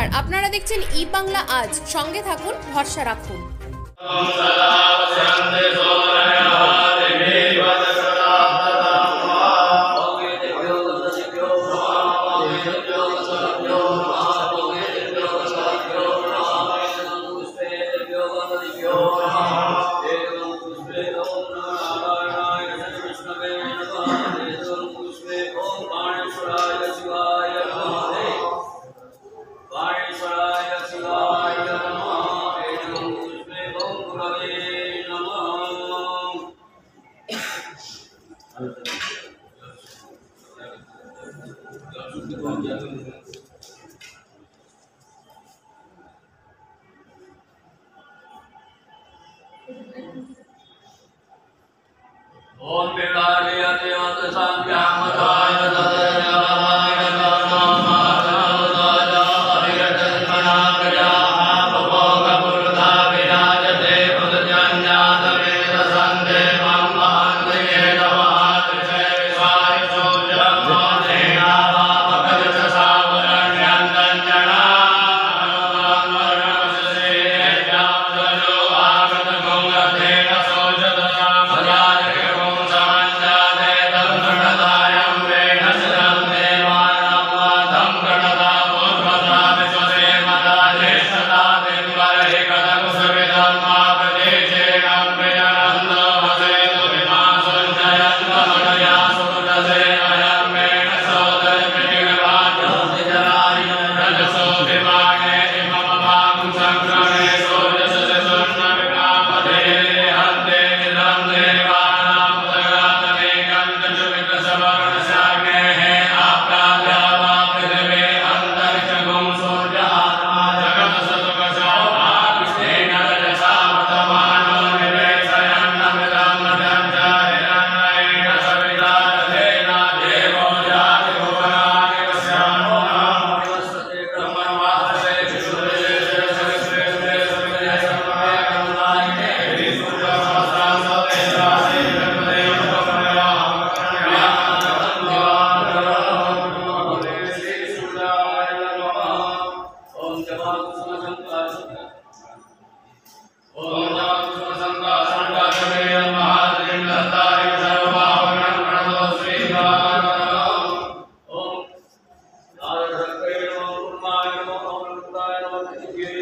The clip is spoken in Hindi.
নমস্কার। আপনারা দেখছেন ই বাংলা আজ। সঙ্গে থাকুন ভরসা রাখুন। ओम पिंडारिया देवत संख्या मताय Thank you.